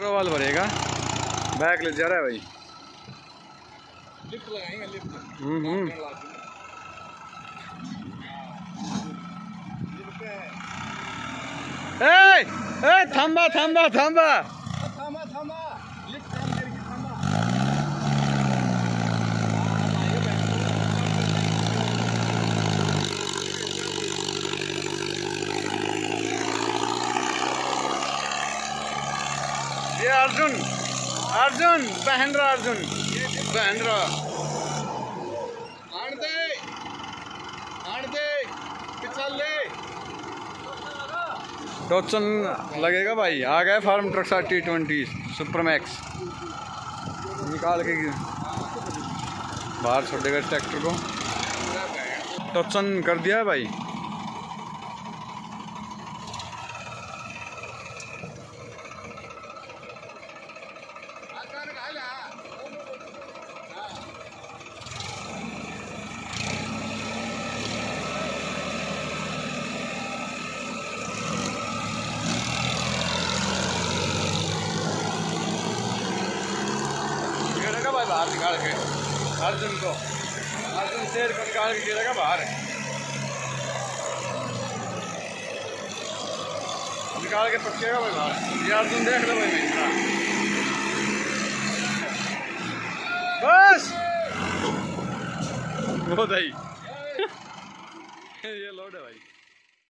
Petrol भरेगा। Bag ले जा रहा है भाई। लिफ्ट लगाएँगे लिफ्ट ए ए, थंबा थंबा थंबा। थंबा थंबा। लिफ्ट काम करके थांबा। ये अर्जुन अर्जुन बहनरा अर्जुन। बहनरा आण दे आण दे पिछल ले टोचन लगेगा भाई, आ गए फार्म ट्रक सा टी ट्वेंटी सुपरमैक्स। निकाल के बाहर छोड़ेगा ट्रैक्टर को। टोचन कर दिया है भाई गिरेगा भाई बाहर निकाल के अर्जुन को। अर्जुन शेर को निकाल के गिरेगा बाहर निकाल के पकेगा भाई, बाहर ये अर्जुन देख लो भाई बस! बहुत आई ये लोड है भाई।